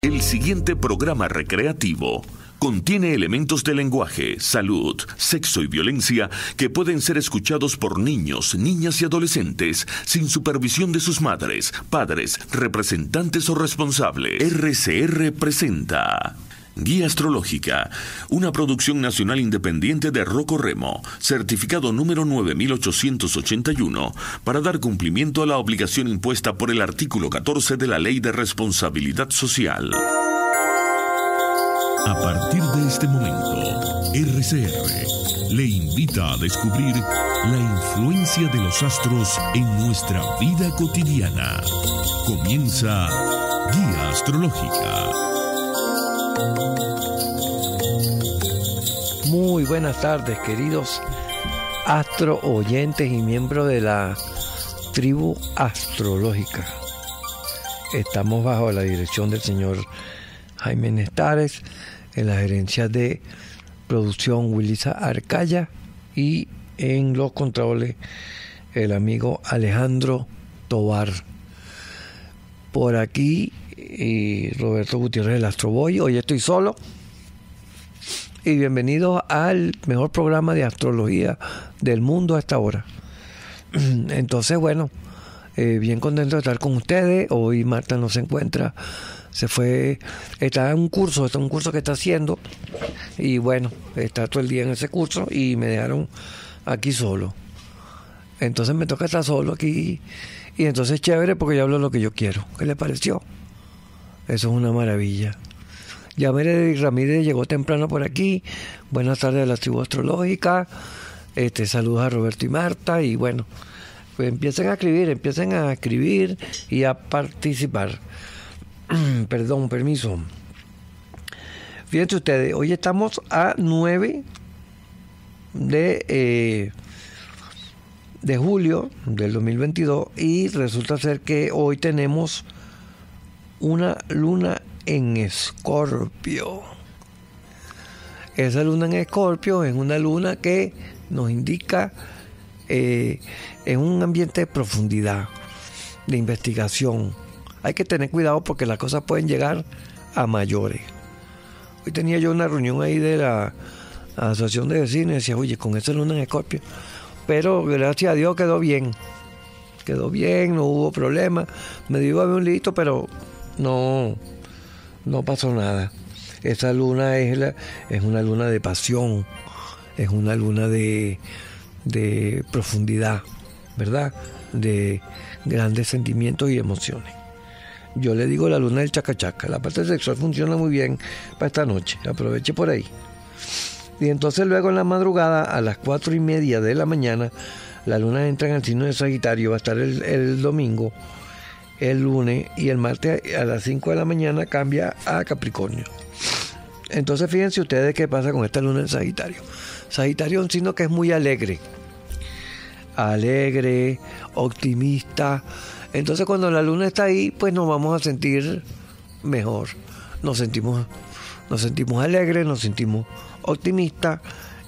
El siguiente programa recreativo contiene elementos de lenguaje, salud, sexo y violencia que pueden ser escuchados por niños, niñas y adolescentes sin supervisión de sus madres, padres, representantes o responsables. RCR presenta Guía Astrológica, una producción nacional independiente de Rocco Remo, certificado número 9881, para dar cumplimiento a la obligación impuesta por el artículo 14 de la Ley de Responsabilidad Social. A partir de este momento, RCR le invita a descubrir la influencia de los astros en nuestra vida cotidiana. Comienza Guía Astrológica. Muy buenas tardes, queridos astro oyentes y miembros de la tribu astrológica. Estamos bajo la dirección del señor Jaime Nestares, en la gerencia de producción Wilisa Arcaya y en los controles el amigo Alejandro Tobar. Por aquí y Roberto Gutiérrez del Astroboy. Hoy estoy solo y bienvenidos al mejor programa de astrología del mundo hasta ahora. Entonces, bueno, eh, bien contento de estar con ustedes. Hoy Marta no se encuentra, se fue, está en un curso, está en un curso que está haciendo y bueno, está todo el día en ese curso y me dejaron aquí solo. Entonces me toca estar solo aquí y entonces chévere porque yo hablo lo que yo quiero. ¿Qué le pareció? Eso es una maravilla. Ya Meredith Ramírez llegó temprano por aquí. Buenas tardes a la tribu astrológica. Este, saludos a Roberto y Marta. Y bueno, pues empiecen a escribir, empiecen a escribir y a participar. Perdón, permiso. Fíjense ustedes, hoy estamos a 9 de, eh, de julio del 2022 y resulta ser que hoy tenemos una luna en Escorpio. Esa luna en Escorpio es una luna que nos indica eh, en un ambiente de profundidad, de investigación. Hay que tener cuidado porque las cosas pueden llegar a mayores. Hoy tenía yo una reunión ahí de la Asociación de Vecinos y decía, oye, con esa luna en Escorpio. Pero gracias a Dios quedó bien. Quedó bien, no hubo problema. Me dio a un listo, pero no, no pasó nada. Esa luna es, la, es una luna de pasión, es una luna de, de profundidad, ¿verdad? De grandes sentimientos y emociones. Yo le digo la luna del chacachaca. La parte sexual funciona muy bien para esta noche. Aproveche por ahí. Y entonces luego en la madrugada, a las cuatro y media de la mañana, la luna entra en el signo de Sagitario. Va a estar el, el domingo el lunes y el martes a las 5 de la mañana cambia a Capricornio. Entonces fíjense ustedes qué pasa con esta luna en Sagitario. Sagitario es un signo que es muy alegre. Alegre, optimista. Entonces cuando la luna está ahí, pues nos vamos a sentir mejor. Nos sentimos, nos sentimos alegres, nos sentimos optimistas.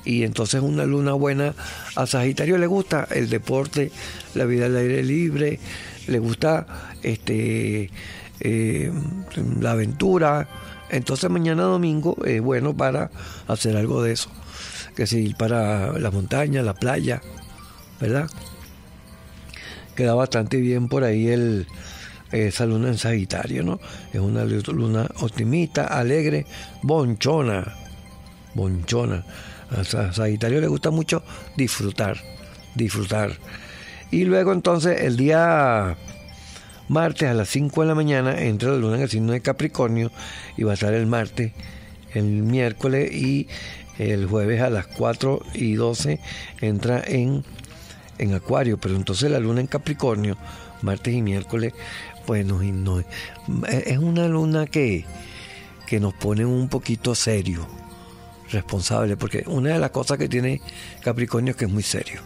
Y entonces una luna buena a Sagitario le gusta el deporte, la vida al aire libre, le gusta este, eh, la aventura. Entonces mañana domingo es bueno para hacer algo de eso. Que si ir para la montaña, la playa, ¿verdad? Queda bastante bien por ahí el, esa luna en Sagitario, ¿no? Es una luna optimista, alegre, bonchona, bonchona. A Sagitario le gusta mucho disfrutar, disfrutar. Y luego entonces el día martes a las 5 de la mañana entra la luna en el signo de Capricornio y va a estar el martes, el miércoles y el jueves a las 4 y 12 entra en, en Acuario. Pero entonces la luna en Capricornio, martes y miércoles, pues no, es una luna que, que nos pone un poquito serio, responsable, porque una de las cosas que tiene Capricornio es que es muy serio,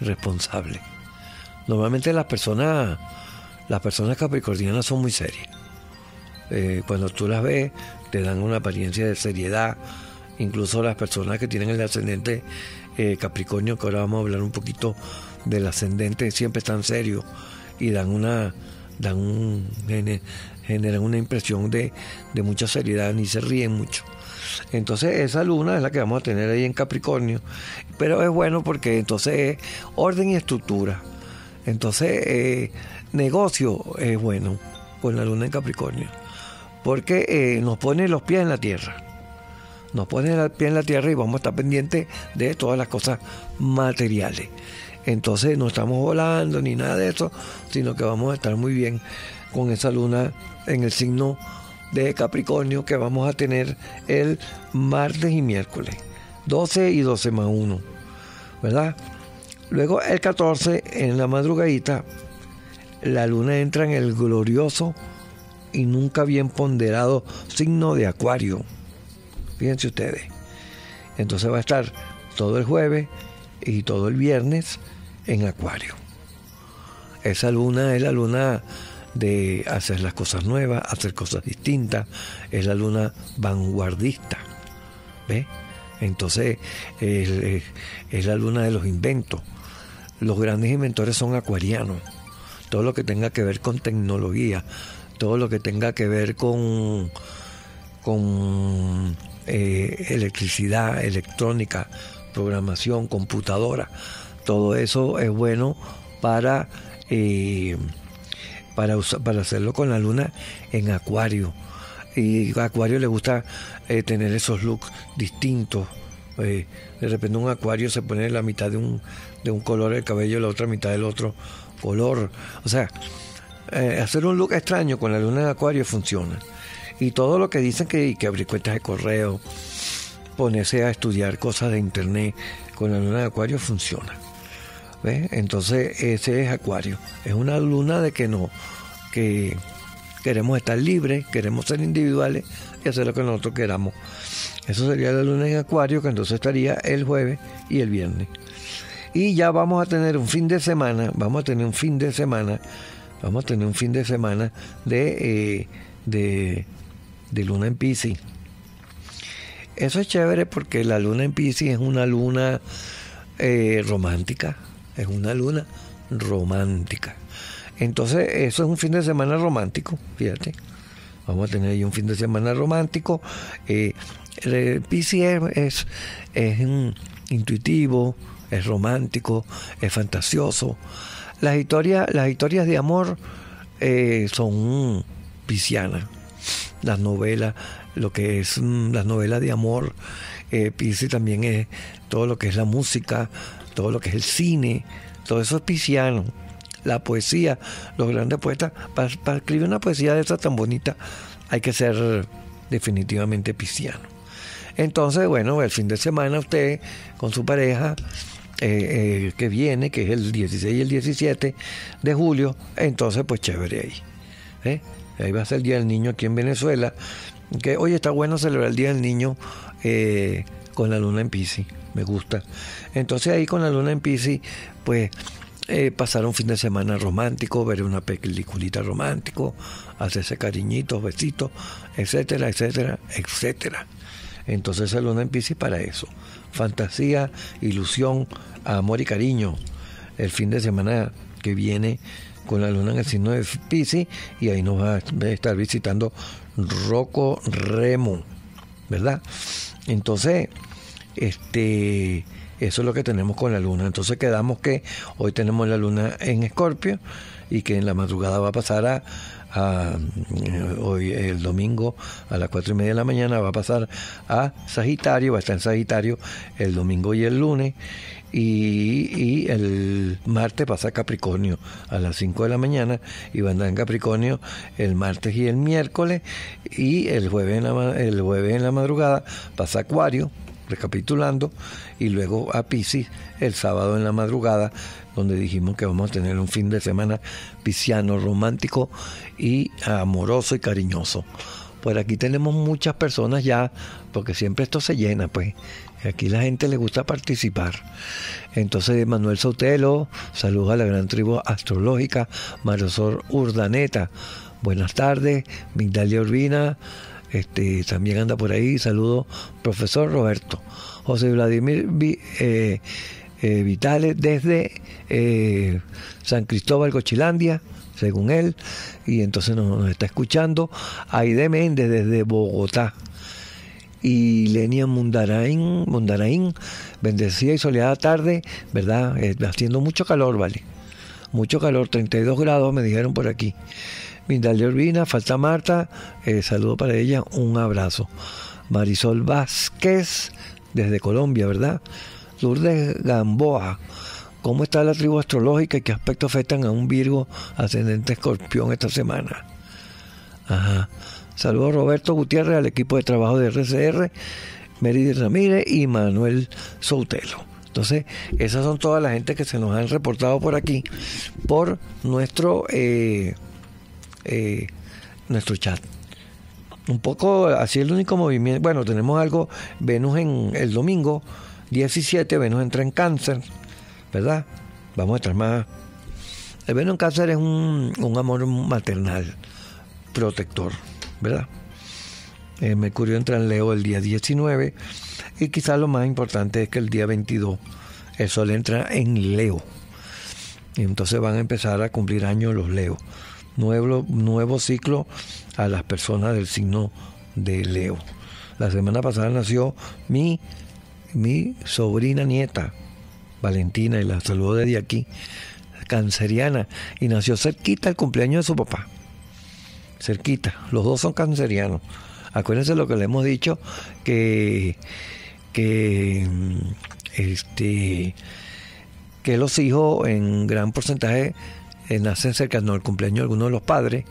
responsable. Normalmente las personas, las personas capricornianas son muy serias. Eh, cuando tú las ves, te dan una apariencia de seriedad. Incluso las personas que tienen el ascendente eh, Capricornio, que ahora vamos a hablar un poquito del ascendente, siempre están serios y dan una dan un, generan una impresión de, de mucha seriedad, ni se ríen mucho. Entonces esa luna es la que vamos a tener ahí en Capricornio. Pero es bueno porque entonces es orden y estructura. Entonces eh, negocio es bueno con la luna en Capricornio. Porque eh, nos pone los pies en la tierra. Nos pone los pies en la tierra y vamos a estar pendientes de todas las cosas materiales. Entonces no estamos volando ni nada de eso, sino que vamos a estar muy bien con esa luna en el signo de Capricornio que vamos a tener el martes y miércoles. 12 y 12 más 1. ¿Verdad? Luego el 14 en la madrugadita la luna entra en el glorioso y nunca bien ponderado signo de Acuario. Fíjense ustedes. Entonces va a estar todo el jueves y todo el viernes en Acuario. Esa luna es la luna de hacer las cosas nuevas, hacer cosas distintas. Es la luna vanguardista. ¿Ve? Entonces es, la luna de los inventos. Los grandes inventores son acuarianos. Todo lo que tenga que ver con tecnología, todo lo que tenga que ver con, eh, electricidad, electrónica, programación, computadora, todo eso es bueno para eh, para, hacerlo con la luna en acuario. Y a acuario le gusta eh, tener esos looks distintos. De repente un acuario se pone la mitad de un, un color el cabello la otra mitad del otro color. O sea, eh, hacer un look extraño con la luna en acuario funciona. Y todo lo que dicen que, que abrir cuentas de correo, ponerse a estudiar cosas de internet con la luna de acuario funciona. Entonces ese es Acuario. Es una luna de que no, que queremos estar libres, queremos ser individuales y hacer lo que nosotros queramos. Eso sería la luna en Acuario, que entonces estaría el jueves y el viernes. Y ya vamos a tener un fin de semana, vamos a tener un fin de semana, vamos a tener un fin de semana de, eh, de, de luna en Pisces. Eso es chévere porque la luna en Pisces es una luna eh, romántica, es una luna romántica. Entonces, eso es un fin de semana romántico, fíjate. Vamos a tener ahí un fin de semana romántico. Eh, el es, es, intuitivo, es romántico, es fantasioso. Las historias, las historias de amor eh, son piscianas. Las novelas, lo que es mm, las novelas de amor, eh, también es todo lo que es la música, todo lo que es el cine, todo eso es pisciano. La poesía, los grandes poetas, para, escribir una poesía de esa tan bonita hay que ser definitivamente pisciano. Entonces, bueno, el fin de semana usted con su pareja eh, eh, que viene, que es el 16 y el 17 de julio, entonces pues chévere ahí. ¿eh? Ahí va a ser el Día del Niño aquí en Venezuela, que hoy está bueno celebrar el Día del Niño con la luna en Piscis me gusta. Entonces ahí con la luna en Pisces, pues eh, pasar un fin de semana romántico, ver una peliculita romántico, hacerse cariñitos, besitos, etcétera, etcétera, etcétera. Entonces la luna en Pisces para eso. Fantasía, ilusión, amor y cariño. El fin de semana que viene con la luna en el signo de Pisces y ahí nos va a estar visitando Rocco Remo, ¿verdad? Entonces, este, eso es lo que tenemos con la luna. Entonces quedamos que hoy tenemos la luna en Escorpio y que en la madrugada va a pasar a, hoy el domingo a las cuatro y media de la mañana va a pasar a Sagitario, va a estar en Sagitario el domingo y el lunes y, el martes pasa Capricornio a las 5 de la mañana y va a andar en Capricornio el martes y el miércoles y el jueves la, el jueves en la madrugada pasa Acuario recapitulando, y luego a Pisces el sábado en la madrugada, donde dijimos que vamos a tener un fin de semana pisciano, romántico y amoroso y cariñoso. Por aquí tenemos muchas personas ya, porque siempre esto se llena, pues. Aquí la gente le gusta participar. Entonces, Manuel Sotelo, saludos a la gran tribu astrológica, Marosor Urdaneta. Buenas tardes, Migdalia Urbina, este, también anda por ahí. Saludo, profesor Roberto. José Vladimir eh, vitales desde eh, San Cristóbal, Cochilandia, según él, y entonces nos, está escuchando. Aide Méndez desde Bogotá. Y Lenia Mundarain, Mundarain, bendecida y soleada tarde, ¿verdad? Eh, haciendo mucho calor, ¿vale? Mucho calor, 32 grados me dijeron por aquí. Mindalia Urbina, falta Marta, saludo para ella, un abrazo. Marisol Vázquez, desde Colombia, ¿verdad? Lourdes Gamboa, ¿cómo está la tribu astrológica y qué aspectos afectan a un Virgo ascendente escorpión esta semana? Ajá. Saludos Roberto Gutiérrez al equipo de trabajo de RCR, Meridi Ramírez y Manuel Soutelo. Entonces, esas son todas las gente que se nos han reportado por aquí, por nuestro, eh, eh, nuestro chat un poco así el único movimiento. Bueno, tenemos algo, Venus en el domingo 17, Venus entra en cáncer, ¿verdad? Vamos a entrar más. El Venus en cáncer es un, amor maternal, protector, ¿verdad? Eh, Mercurio entra en Leo el día 19 y quizás lo más importante es que el día 22 el Sol entra en Leo. Y entonces van a empezar a cumplir años los Leo. Nuevo, nuevo ciclo a las personas del signo de Leo. La semana pasada nació mi, mi sobrina nieta, Valentina, y la saludo desde aquí, canceriana, y nació cerquita el cumpleaños de su papá. Cerquita, los dos son cancerianos. Acuérdense lo que le hemos dicho, que, que, este, que los hijos en gran porcentaje nacen cerca del cumpleaños de alguno de los padres,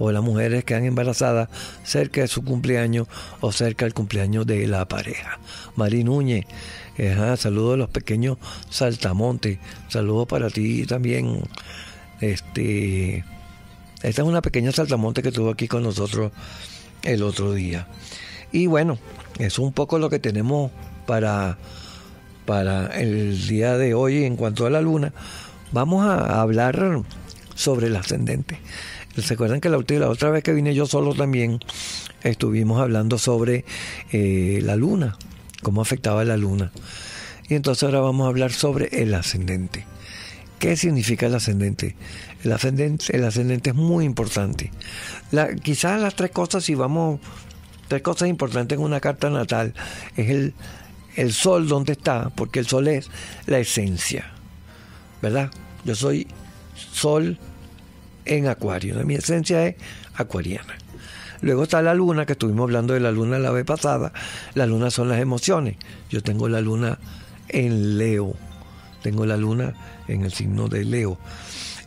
o las mujeres que han embarazadas cerca de su cumpleaños o cerca del cumpleaños de la pareja. Mari Núñez, saludos a los pequeños saltamontes, saludos para ti también. Este, esta es una pequeña saltamonte que estuvo aquí con nosotros el otro día. Y bueno, es un poco lo que tenemos para, para el día de hoy en cuanto a la luna. Vamos a hablar sobre el ascendente. ¿Se acuerdan que la, otra vez que vine yo solo también estuvimos hablando sobre eh, la luna, cómo afectaba la luna? Y entonces ahora vamos a hablar sobre el ascendente. ¿Qué significa el ascendente? El ascendente, el ascendente es muy importante. La, quizás las tres cosas, si vamos, tres cosas importantes en una carta natal, es el, el sol donde está, porque el sol es la esencia, ¿verdad? Yo soy sol, en Acuario. Mi esencia es acuariana. Luego está la luna, que estuvimos hablando de la luna la vez pasada. La luna son las emociones. Yo tengo la luna en Leo. Tengo la luna en el signo de Leo.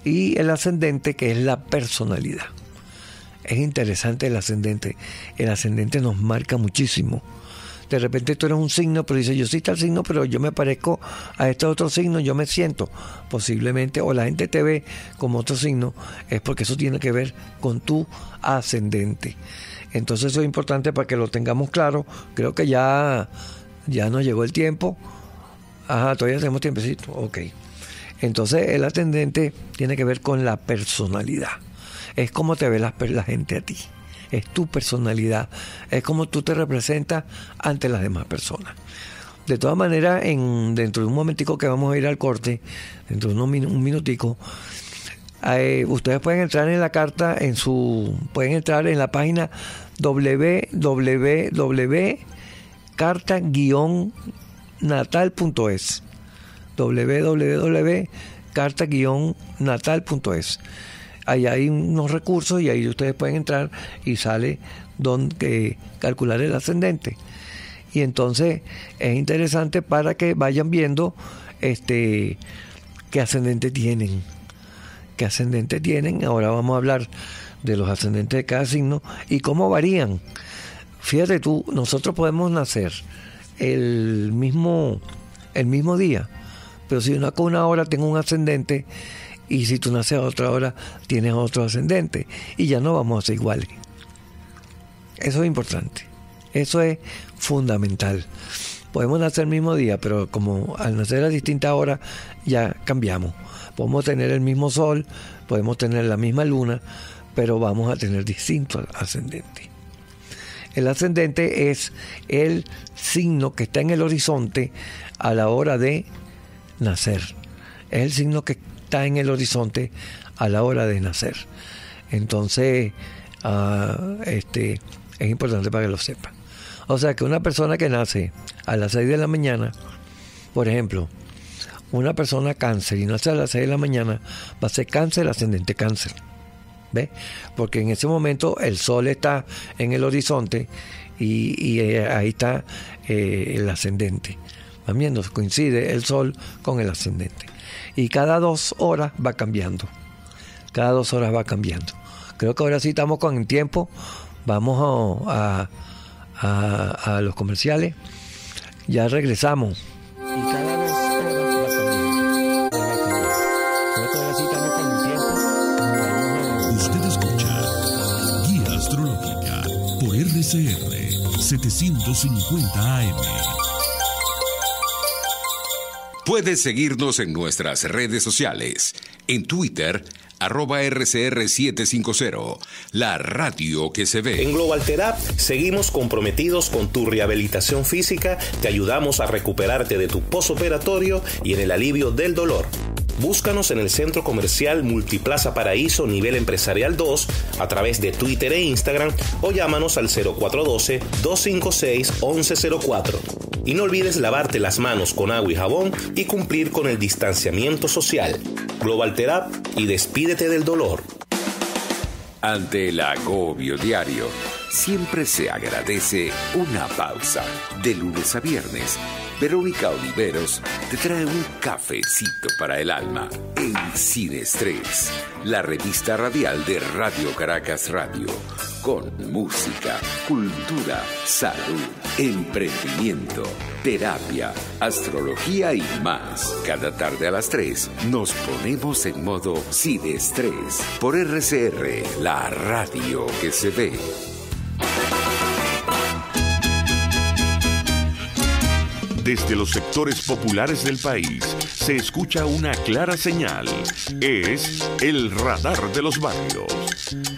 Y el ascendente, que es la personalidad. Es interesante el ascendente. El ascendente nos marca muchísimo de repente tú eres un signo, pero dices, yo está el signo, pero yo me parezco a este otro signo, yo me siento posiblemente, o la gente te ve como otro signo, es porque eso tiene que ver con tu ascendente. Entonces eso es importante para que lo tengamos claro. Creo que ya, ya nos llegó el tiempo. Ajá, todavía tenemos tiempecito. Ok. Entonces el ascendente tiene que ver con la personalidad. Es como te ve la, la gente a ti es tu personalidad, es como tú te representas ante las demás personas. De todas maneras, en, dentro de un momentico que vamos a ir al corte, dentro de un minutico, eh, ustedes pueden entrar en la carta, en su, pueden entrar en la página www.carta-natal.es www.carta-natal.es ahí hay unos recursos y ahí ustedes pueden entrar y sale donde calcular el ascendente. Y entonces es interesante para que vayan viendo este qué ascendente tienen. Qué ascendente tienen. Ahora vamos a hablar de los ascendentes de cada signo y cómo varían. Fíjate tú, nosotros podemos nacer el mismo, el mismo día, pero si una una hora tengo un ascendente y si tú naces a otra hora, tienes otro ascendente. Y ya no vamos a ser iguales. Eso es importante. Eso es fundamental. Podemos nacer el mismo día, pero como al nacer a distinta hora, ya cambiamos. Podemos tener el mismo sol, podemos tener la misma luna, pero vamos a tener distintos ascendentes. El ascendente es el signo que está en el horizonte a la hora de nacer. Es el signo que está en el horizonte a la hora de nacer. Entonces, ah, este, es importante para que lo sepan. O sea que una persona que nace a las 6 de la mañana, por ejemplo, una persona cáncer y nace a las 6 de la mañana, va a ser cáncer ascendente cáncer. Porque en ese momento el sol está en el horizonte y, eh, ahí está eh, el ascendente. ¿Van viendo? Coincide el sol con el ascendente. Y cada dos horas va cambiando. Cada dos horas va cambiando. Creo que ahora sí estamos con el tiempo. Vamos a, a, los comerciales. Ya regresamos. Y cada vez Usted escucha Guía Astrológica por RCR 750 AM. Puedes seguirnos en nuestras redes sociales. En Twitter, arroba RCR750, la radio que se ve. En Global Therap seguimos comprometidos con tu rehabilitación física, te ayudamos a recuperarte de tu posoperatorio y en el alivio del dolor. Búscanos en el centro comercial Multiplaza Paraíso Nivel Empresarial 2 a través de Twitter e Instagram o llámanos al 0412-256-1104. Y no olvides lavarte las manos con agua y jabón y cumplir con el distanciamiento social. Global Therap y despídete del dolor. Ante el agobio diario, siempre se agradece una pausa. De lunes a viernes, Verónica Oliveros te trae un cafecito para el alma en Sin Estrés, la revista radial de Radio Caracas Radio, con música, cultura, salud, emprendimiento, terapia, astrología y más. Cada tarde a las 3 nos ponemos en modo Sin Estrés por RCR, la radio que se ve. Desde los sectores populares del país se escucha una clara señal. Es el radar de los barrios.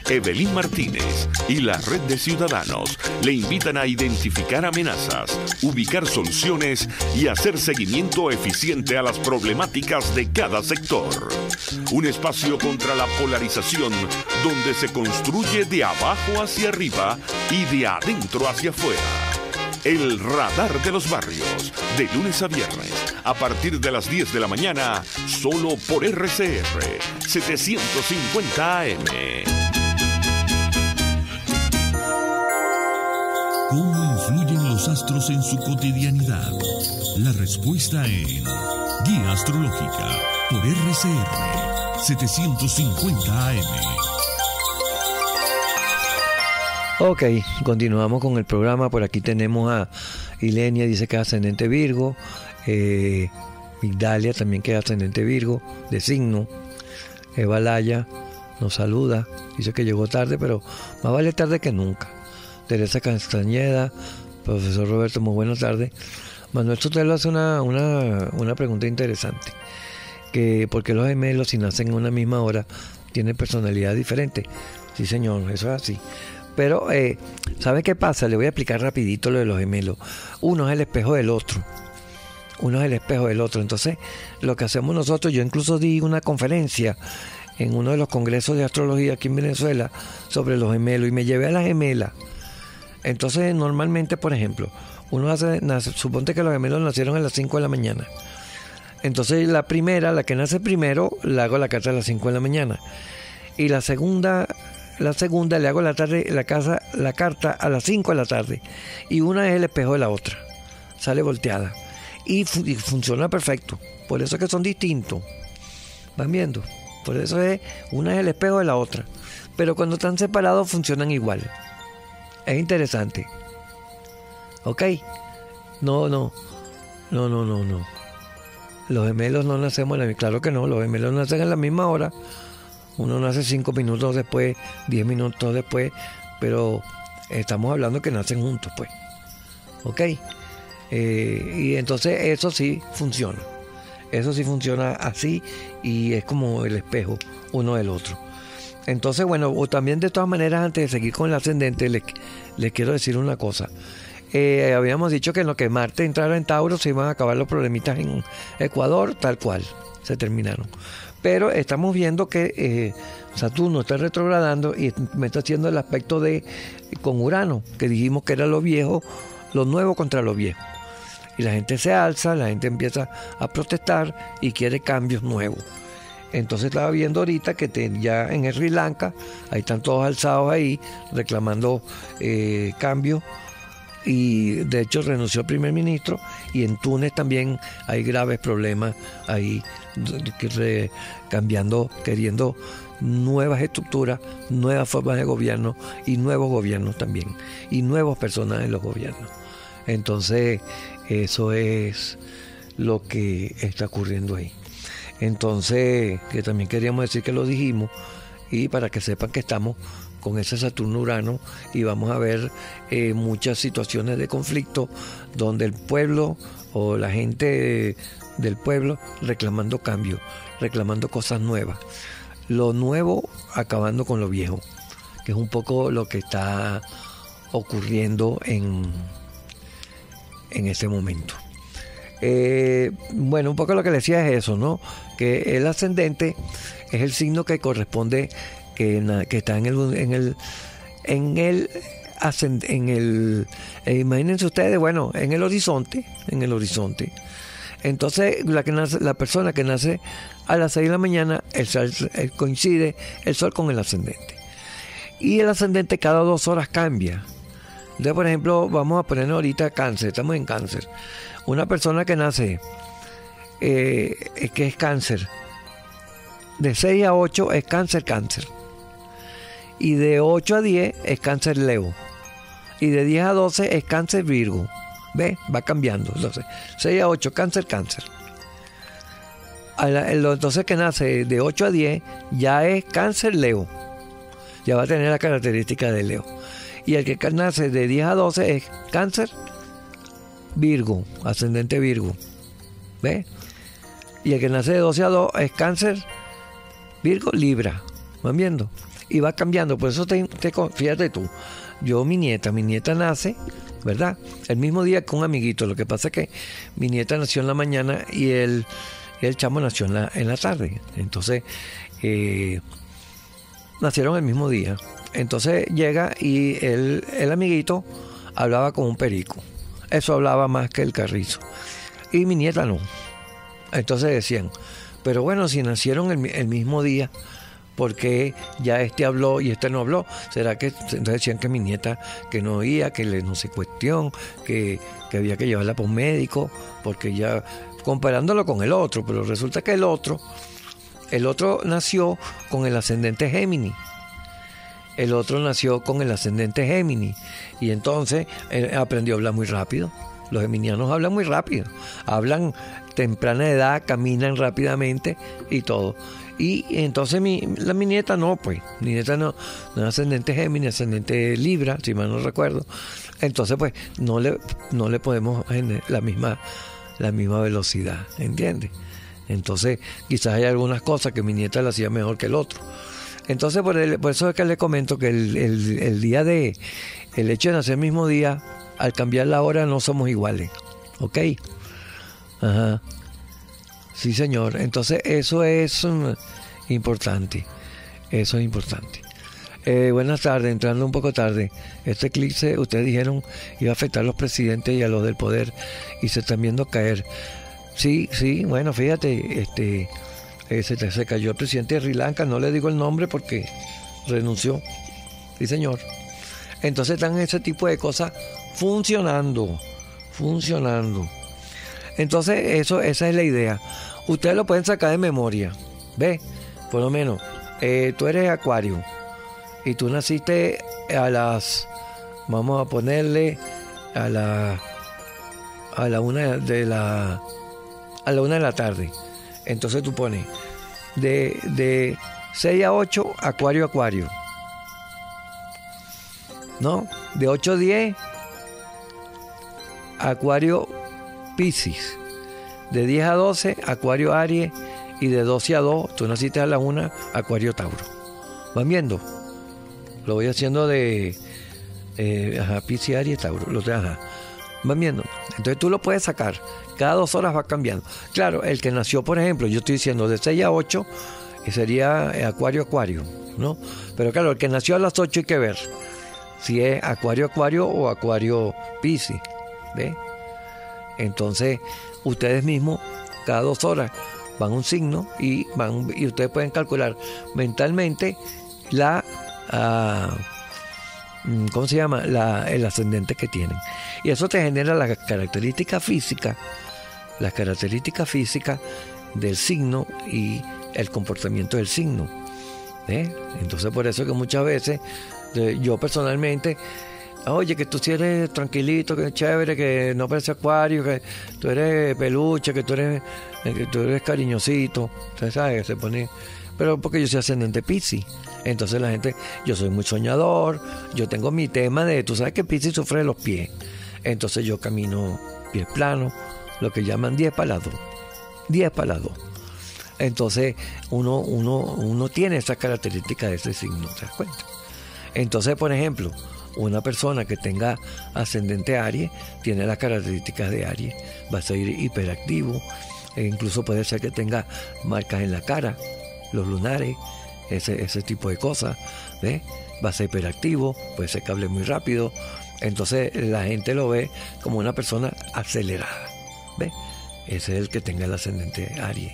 Evelyn Martínez y la red de ciudadanos le invitan a identificar amenazas, ubicar soluciones y hacer seguimiento eficiente a las problemáticas de cada sector. Un espacio contra la polarización donde se construye de abajo hacia arriba y de adentro hacia afuera. El Radar de los Barrios, de lunes a viernes, a partir de las 10 de la mañana, solo por RCR 750 AM. ¿Cómo influyen los astros en su cotidianidad? La respuesta en Guía Astrológica por RCR 750 AM. Ok, continuamos con el programa. Por aquí tenemos a Ilenia, dice que es ascendente Virgo. Eh, Migdalia también que es ascendente Virgo, de signo. Eva Laya nos saluda, dice que llegó tarde, pero más vale tarde que nunca. Teresa Castañeda, profesor Roberto, muy buenas tardes. Manuel Sotelo hace una, una, una pregunta interesante. Que ¿Por qué los gemelos, si nacen en una misma hora, tienen personalidad diferente? Sí, señor, eso es así. Pero, eh, ¿sabe qué pasa? Le voy a explicar rapidito lo de los gemelos. Uno es el espejo del otro. Uno es el espejo del otro. Entonces, lo que hacemos nosotros, yo incluso di una conferencia en uno de los congresos de astrología aquí en Venezuela sobre los gemelos y me llevé a la gemela. Entonces, normalmente, por ejemplo, uno hace, suponte que los gemelos nacieron a las 5 de la mañana. Entonces, la primera, la que nace primero, la hago la carta a las 5 de la mañana. Y la segunda la segunda le hago la tarde la casa la carta a las 5 de la tarde. Y una es el espejo de la otra. Sale volteada. Y, funciona perfecto. Por eso es que son distintos. Van viendo por eso es una es el espejo de la otra. Pero cuando están separados funcionan igual. Es interesante. Ok. No no. No no no no. Los gemelos no nacemos en la claro que no. Los gemelos nacen en la misma hora uno nace cinco minutos después, diez minutos después, pero estamos hablando que nacen juntos, pues. ¿Ok? Eh, y entonces eso sí funciona. Eso sí funciona así y es como el espejo uno del otro. Entonces, bueno, o también de todas maneras, antes de seguir con el ascendente, les, quiero decir una cosa. eh, habíamos dicho que en lo que Marte entrara en Tauro se iban a acabar los problemitas en Ecuador, tal cual, se terminaron. Pero estamos viendo que eh, Saturno está retrogradando y me está haciendo el aspecto de con Urano, que dijimos que era lo viejo, lo nuevo contra lo viejo. Y la gente se alza, la gente empieza a protestar y quiere cambios nuevos. Entonces estaba viendo ahorita que ya en Sri Lanka, ahí están todos alzados ahí reclamando eh, cambios y de hecho renunció el primer ministro y en Túnez también hay graves problemas ahí cambiando, queriendo nuevas estructuras, nuevas formas de gobierno y nuevos gobiernos también y nuevos personajes en los gobiernos. Entonces eso es lo que está ocurriendo ahí. Entonces, que también queríamos decir que lo dijimos y para que sepan que estamos con ese Saturno Urano y vamos a ver eh, muchas situaciones de conflicto donde el pueblo o la gente del pueblo reclamando cambio, reclamando cosas nuevas. Lo nuevo acabando con lo viejo, que es un poco lo que está ocurriendo en, en este momento. Eh, bueno, un poco lo que le decía es eso, ¿no? Que el ascendente es el signo que corresponde que, está en el, en el, en el, en el eh, imagínense ustedes, bueno, en el horizonte, en el horizonte. Entonces, la, que nace, la persona que nace a las 6 de la mañana, el sol, coincide el sol con el ascendente. Y el ascendente cada dos horas cambia. Entonces, por ejemplo, vamos a poner ahorita cáncer, estamos en cáncer. Una persona que nace, eh, que es cáncer, de 6 a 8 es cáncer, cáncer y de 8 a 10 es cáncer Leo. Y de 10 a 12 es cáncer Virgo. ¿Ve? Va cambiando. Entonces, 6 a 8, cáncer, cáncer. Entonces que nace de 8 a 10 ya es cáncer Leo. Ya va a tener la característica de Leo. Y el que nace de 10 a 12 es cáncer Virgo, ascendente Virgo. ¿Ve? Y el que nace de 12 a 2 es cáncer Virgo Libra. ¿Van viendo? y va cambiando. Por eso te, fíjate tú, yo mi nieta, mi nieta nace, ¿verdad? El mismo día que un amiguito. Lo que pasa es que mi nieta nació en la mañana y el, el chamo nació en la, en la tarde. Entonces, eh, nacieron el mismo día. Entonces llega y el, el amiguito hablaba con un perico. Eso hablaba más que el carrizo. Y mi nieta no. Entonces decían, pero bueno, si nacieron el, mismo día, porque ya este habló y este no habló? ¿Será que entonces decían que mi nieta que no oía, que le no sé cuestión, que, había que llevarla por médico, porque ya comparándolo con el otro, pero resulta que el otro, el otro nació con el ascendente Géminis. El otro nació con el ascendente Géminis y entonces aprendió a hablar muy rápido. Los geminianos hablan muy rápido, hablan temprana edad, caminan rápidamente y todo. Y entonces mi, la, mi nieta no, pues, mi nieta no, no es ascendente Géminis, ascendente Libra, si mal no recuerdo. Entonces, pues, no le, no le podemos la misma, la misma velocidad, ¿entiendes? Entonces, quizás hay algunas cosas que mi nieta la hacía mejor que el otro. Entonces, por, eso es que le comento que el, el, el, día de, el hecho de nacer el mismo día, al cambiar la hora no somos iguales, ¿ok? Ajá. Sí, señor. Entonces eso es mm, importante. Eso es importante. Eh, buenas tardes, entrando un poco tarde. Este eclipse, ustedes dijeron, iba a afectar a los presidentes y a los del poder y se están viendo caer. Sí, sí, bueno, fíjate, este, eh, se, se, cayó el presidente de Sri Lanka, no le digo el nombre porque renunció. Sí, señor. Entonces están ese tipo de cosas funcionando, funcionando. Entonces, eso, esa es la idea. Ustedes lo pueden sacar de memoria. ¿Ve? Por lo menos, eh, tú eres acuario y tú naciste a las, vamos a ponerle a la, a la una de la, a la una de la tarde. Entonces tú pones de, de 6 a 8, acuario, acuario. ¿No? De 8 a 10, acuario, Piscis. De 10 a 12, Acuario Aries. Y de 12 a 2, tú naciste a la 1, Acuario Tauro. ¿Van viendo? Lo voy haciendo de, Eh, Piscis, Aries, Tauro. Los ajá. Van viendo. Entonces tú lo puedes sacar. Cada dos horas va cambiando. Claro, el que nació, por ejemplo, yo estoy diciendo de 6 a 8, sería Acuario, Acuario, ¿no? Pero claro, el que nació a las 8 hay que ver si es Acuario, Acuario o Acuario, Piscis. ¿Ve? Entonces, ustedes mismos, cada dos horas, van un signo y, van, y ustedes pueden calcular mentalmente la... Ah, mm, ¿Cómo se llama? La, el ascendente que tienen. Y eso te genera las características físicas, las características físicas del signo y el comportamiento del signo. ¿eh? Entonces por eso que muchas veces yo personalmente Oye, que tú sí eres tranquilito, que chévere, que no parece acuario, que tú eres peluche, que tú eres, eh, que tú eres cariñosito. Usted sabe, se pone. Pero porque yo soy ascendente Piscis. Entonces la gente, yo soy muy soñador, yo tengo mi tema de, tú sabes que Piscis sufre de los pies. Entonces yo camino pies planos, lo que llaman 10 palados. 10 palados. Entonces uno, uno, uno tiene esa característica de ese signo, ¿te das cuenta? Entonces, por ejemplo, una persona que tenga ascendente Aries tiene las características de Aries, va a ser hiperactivo, e incluso puede ser que tenga marcas en la cara, los lunares, ese, ese tipo de cosas, va a ser hiperactivo, puede ser que hable muy rápido, entonces la gente lo ve como una persona acelerada. ¿ve? Ese es el que tenga el ascendente Aries.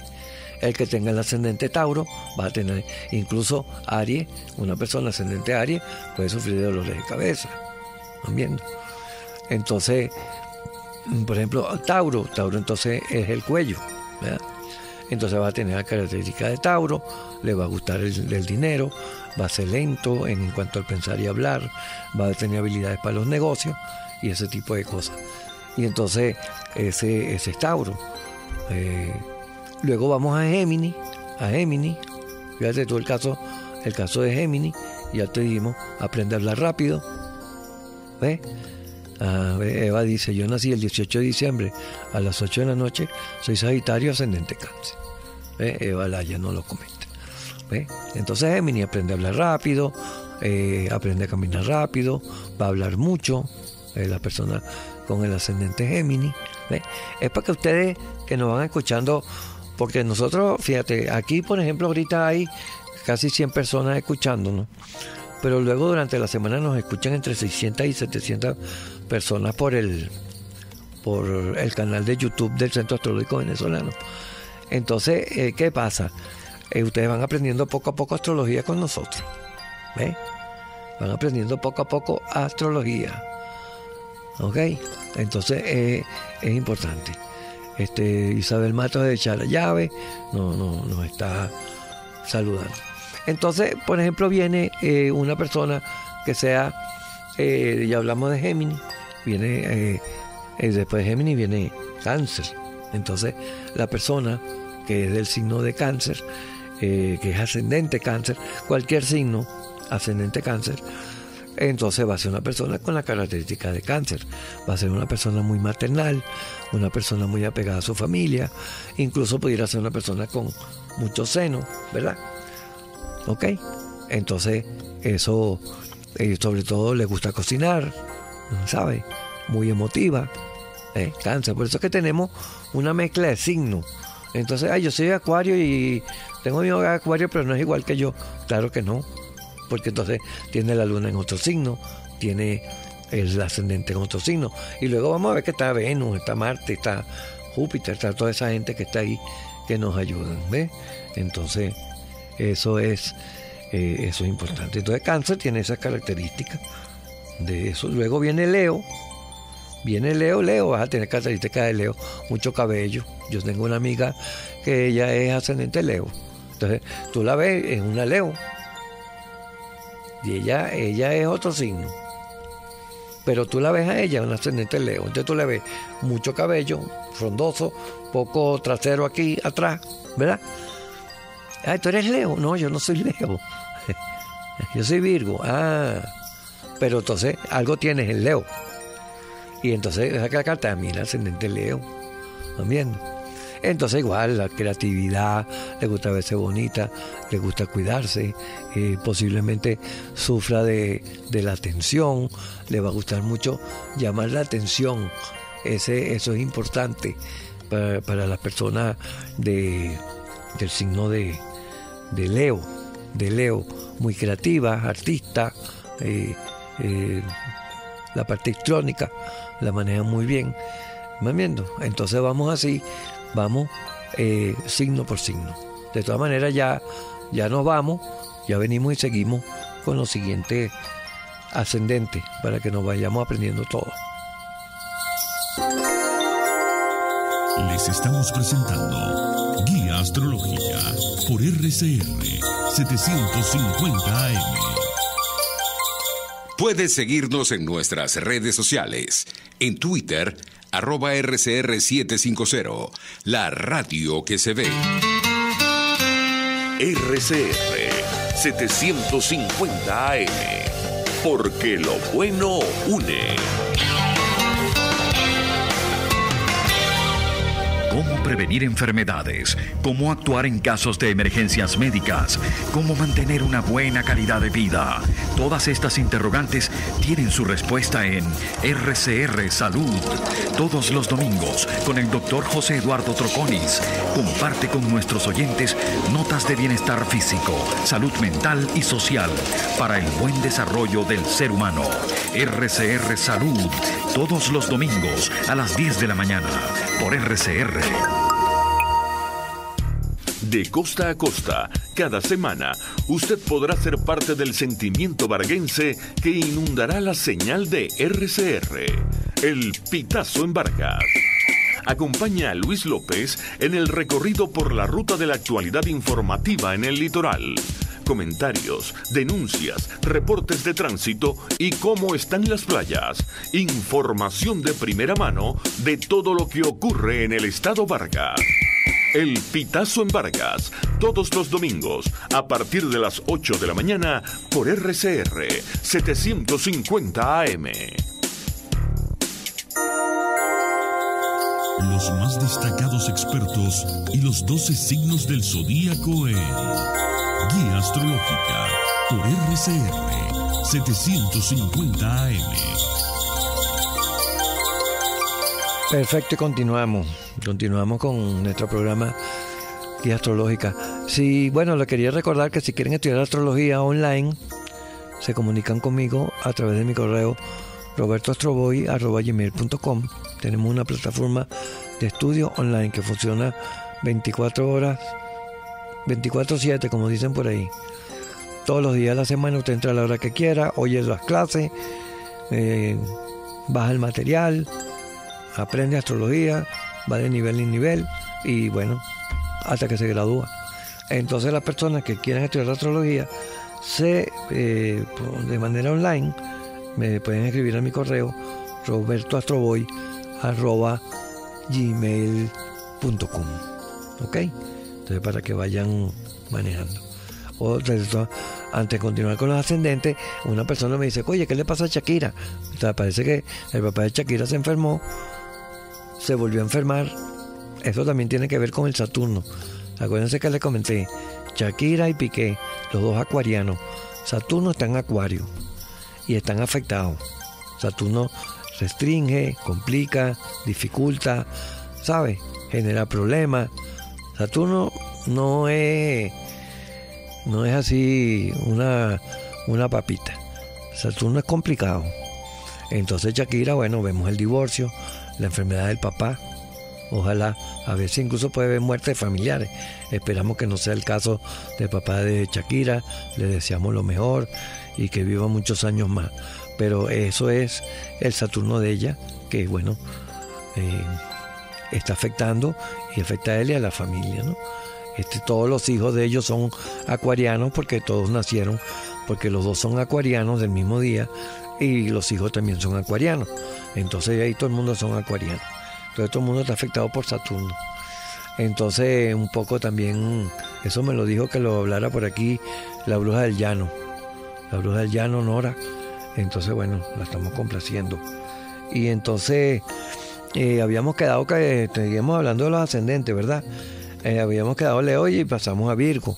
El que tenga el ascendente Tauro va a tener, incluso Aries, una persona ascendente Aries puede sufrir de dolores de cabeza. ¿Están viendo? Entonces, por ejemplo, Tauro, Tauro entonces es el cuello. Entonces va a tener la característica de Tauro, le va a gustar el, dinero, va a ser lento en cuanto al pensar y hablar, va a tener habilidades para los negocios y ese tipo de cosas. Y entonces ese, ese es Tauro. Eh, Luego vamos a Géminis, a Géminis, fíjate tú el caso, el caso de Géminis, ya te dijimos, aprende a hablar rápido. ¿Ves? Ah, Eva dice, yo nací el 18 de diciembre a las 8 de la noche, soy Sagitario ascendente cáncer. ¿Ves? Eva Laya no lo comenta. ¿Ves? Entonces Géminis aprende a hablar rápido, eh, aprende a caminar rápido, va a hablar mucho, eh, la persona con el ascendente Géminis. ¿Ves? Es para que ustedes que nos van escuchando porque nosotros, fíjate, aquí por ejemplo ahorita hay casi 100 personas escuchándonos, pero luego durante la semana nos escuchan entre 600 y 700 personas por el, por el canal de YouTube del Centro Astrológico Venezolano. Entonces, eh, ¿qué pasa? Eh, ustedes van aprendiendo poco a poco astrología con nosotros. ¿Ves? Van aprendiendo poco a poco astrología. ¿Ok? Entonces eh, es importante este, Isabel Matos de echar la llave, no, no, nos está saludando. Entonces, por ejemplo, viene eh, una persona que sea, eh, ya hablamos de Géminis, viene, eh, después de Géminis viene cáncer. Entonces, la persona que es del signo de cáncer, que es ascendente cáncer, cualquier signo ascendente cáncer, entonces va a ser una persona con la característica de cáncer. Va a ser una persona muy maternal, una persona muy apegada a su familia, incluso pudiera ser una persona con mucho seno, ¿verdad? ¿Ok? Entonces, eso, eh, sobre todo le gusta cocinar, ¿sabe? Muy emotiva, ¿eh? cáncer. Por eso es que tenemos una mezcla de signos. Entonces, ay, yo soy acuario y tengo mi hogar acuario, pero no es igual que yo. Claro que no porque entonces tiene la luna en otro signo, tiene el ascendente en otro signo. Y luego vamos a ver que está Venus, está Marte, está Júpiter, está toda esa gente que está ahí que nos ayudan. ¿ves? Entonces, eso es, eh, eso es importante. Entonces, Cáncer tiene esas características de eso. Luego viene Leo. Viene Leo, Leo, vas a tener características de Leo, mucho cabello. Yo tengo una amiga que ella es ascendente Leo. Entonces, tú la ves, es una Leo, y ella, ella es otro signo. Pero tú la ves a ella, un ascendente Leo. Entonces tú le ves mucho cabello, frondoso, poco trasero aquí atrás, ¿verdad? Ay, tú eres Leo. No, yo no soy Leo. yo soy Virgo. Ah, pero entonces algo tienes en Leo. Y entonces esa carta, mira, ascendente Leo. también Entonces igual la creatividad, le gusta verse bonita, le gusta cuidarse, eh, posiblemente sufra de, la atención, le va a gustar mucho llamar la atención, Ese, eso es importante para, las personas de, del signo de, Leo, de Leo, muy creativa, artista, eh, eh, la parte electrónica la manejan muy bien. ¿Me? Entonces vamos así, vamos eh, signo por signo. De todas maneras ya, ya nos vamos, ya venimos y seguimos con los siguientes ascendentes para que nos vayamos aprendiendo todo. Les estamos presentando Guía Astrológica por RCR 750 AM. Puedes seguirnos en nuestras redes sociales. En Twitter, arroba RCR750, la radio que se ve. RCR 750 AM, porque lo bueno une. Prevenir enfermedades, cómo actuar en casos de emergencias médicas, cómo mantener una buena calidad de vida. Todas estas interrogantes tienen su respuesta en RCR Salud. Todos los domingos con el doctor José Eduardo Troconis. Comparte con nuestros oyentes notas de bienestar físico, salud mental y social para el buen desarrollo del ser humano. RCR Salud. Todos los domingos a las 10 de la mañana por RCR de costa a costa, cada semana, usted podrá ser parte del sentimiento varguense que inundará la señal de RCR, el Pitazo en Vargas. Acompaña a Luis López en el recorrido por la ruta de la actualidad informativa en el litoral comentarios, denuncias, reportes de tránsito y cómo están las playas. Información de primera mano de todo lo que ocurre en el estado Vargas. El Pitazo en Vargas, todos los domingos, a partir de las 8 de la mañana, por RCR 750 AM. Los más destacados expertos y los 12 signos del zodíaco en Guía Astrológica por RCR 750 AM. Perfecto, y continuamos. Continuamos con nuestro programa Guía Astrológica. Sí, bueno, le quería recordar que si quieren estudiar astrología online, se comunican conmigo a través de mi correo robertoastroboy.com. Tenemos una plataforma de estudio online que funciona 24 horas 24/7, como dicen por ahí. Todos los días de la semana usted entra a la hora que quiera, oye las clases, eh, baja el material, aprende astrología, va de nivel en nivel y bueno, hasta que se gradúa. Entonces las personas que quieran estudiar astrología, se, eh, de manera online, me pueden escribir a mi correo robertoastroboy.gmail.com ¿Ok? para que vayan manejando. O, antes de continuar con los ascendentes, una persona me dice, oye, ¿qué le pasa a Shakira? parece que el papá de Shakira se enfermó, se volvió a enfermar. Eso también tiene que ver con el Saturno. Acuérdense que le comenté, Shakira y Piqué, los dos acuarianos. Saturno está en acuario y están afectados. Saturno restringe, complica, dificulta, ¿sabe? Genera problemas. Saturno no es, no es así una, una papita. Saturno es complicado. Entonces Shakira, bueno, vemos el divorcio, la enfermedad del papá. Ojalá, a veces incluso puede haber muertes familiares. Esperamos que no sea el caso del papá de Shakira. Le deseamos lo mejor y que viva muchos años más. Pero eso es el Saturno de ella, que bueno, eh, está afectando y afecta a él y a la familia, ¿no? Este, todos los hijos de ellos son acuarianos porque todos nacieron, porque los dos son acuarianos del mismo día y los hijos también son acuarianos. Entonces ahí todo el mundo son acuarianos. Entonces todo el mundo está afectado por Saturno. Entonces un poco también, eso me lo dijo que lo hablara por aquí la bruja del llano. La bruja del llano, Nora. Entonces bueno, la estamos complaciendo. Y entonces eh, habíamos quedado que seguíamos hablando de los ascendentes, ¿verdad? Eh, habíamos quedado Leo y pasamos a Virgo.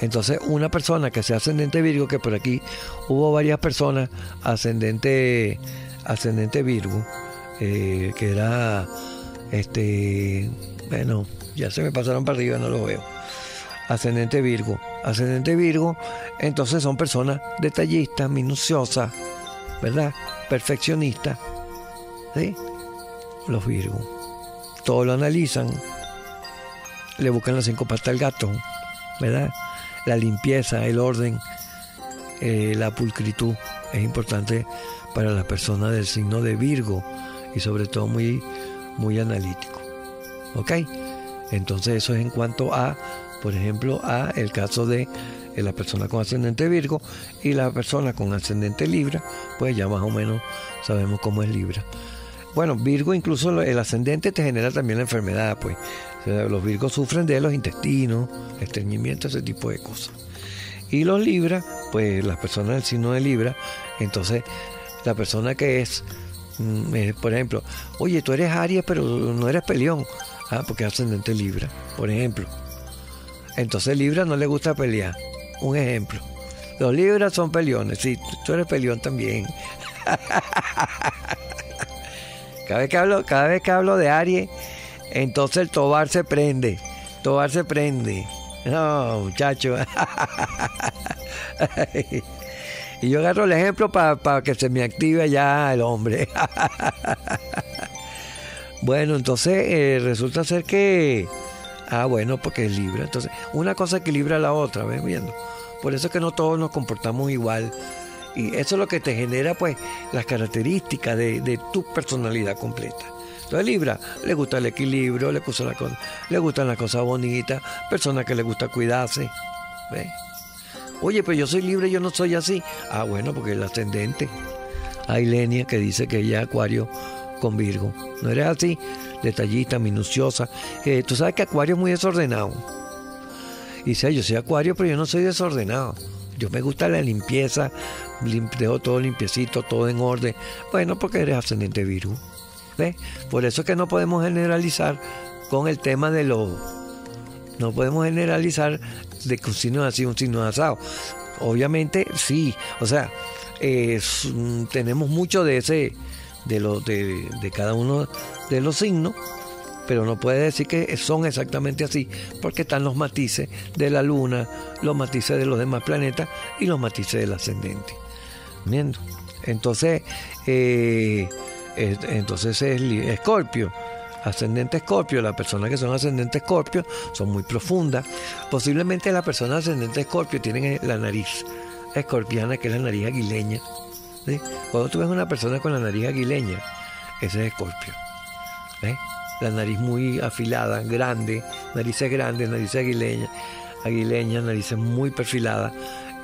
Entonces, una persona que sea ascendente Virgo, que por aquí hubo varias personas ascendente, ascendente Virgo, eh, que era, este, bueno, ya se me pasaron para arriba, no lo veo. Ascendente Virgo. Ascendente Virgo, entonces son personas detallistas, minuciosas, ¿verdad? Perfeccionistas. ¿Sí? Los Virgos. Todo lo analizan. Le buscan las cinco patas al gato, ¿verdad? La limpieza, el orden, eh, la pulcritud es importante para las personas del signo de Virgo y sobre todo muy, muy analítico. ¿Ok? Entonces eso es en cuanto a, por ejemplo, a el caso de eh, la persona con ascendente Virgo y la persona con ascendente Libra, pues ya más o menos sabemos cómo es Libra. Bueno, Virgo incluso el ascendente te genera también la enfermedad, pues. Los Virgos sufren de los intestinos, estreñimiento, ese tipo de cosas. Y los Libra, pues las personas del signo de Libra, entonces la persona que es, mm, eh, por ejemplo, oye, tú eres Aries, pero no eres peleón. Ah, porque es ascendente Libra, por ejemplo. Entonces Libra no le gusta pelear. Un ejemplo. Los Libras son peleones, sí, tú eres peleón también. cada, vez que hablo, cada vez que hablo de Aries, entonces el Tobar se prende. Tobar se prende. No, muchacho. y yo agarro el ejemplo para que se me active ya el hombre. Bueno, entonces eh, resulta ser que... Ah, bueno, porque es Libra. Entonces, una cosa equilibra a la otra, ¿ves viendo? Por eso es que no todos nos comportamos igual. Y eso es lo que te genera, pues, las características de, tu personalidad completa. Entonces, Libra, le gusta el equilibrio, le gusta la cosa, le gustan las cosas bonitas, personas que le gusta cuidarse. Oye, pero yo soy libre, yo no soy así. Ah, bueno, porque el ascendente. Hay Lenia que dice que ella Acuario con Virgo. No eres así, detallista, minuciosa. Eh, tú sabes que Acuario es muy desordenado. Y sé, yo soy Acuario, pero yo no soy desordenado. Yo me gusta la limpieza, dejo todo limpiecito, todo en orden. Bueno, porque eres ascendente Virgo. Por eso es que no podemos generalizar con el tema de lo... No podemos generalizar de que un signo es así, un signo asado. Obviamente sí, o sea, tenemos mucho de ese de, los de, cada uno de los signos, pero no puede decir que son exactamente así, porque están los matices de la luna, los matices de los demás planetas y los matices del ascendente. Entonces, eh, entonces es Escorpio. Ascendente Escorpio, las personas que son ascendente Escorpio son muy profundas. Posiblemente las personas ascendente Escorpio tienen la nariz escorpiana, que es la nariz aguileña cuando tú ves una persona con la nariz aguileña, ese es escorpio. La nariz muy afilada, grande, narices grandes, narices aguileñas, aguileña, narices muy perfiladas,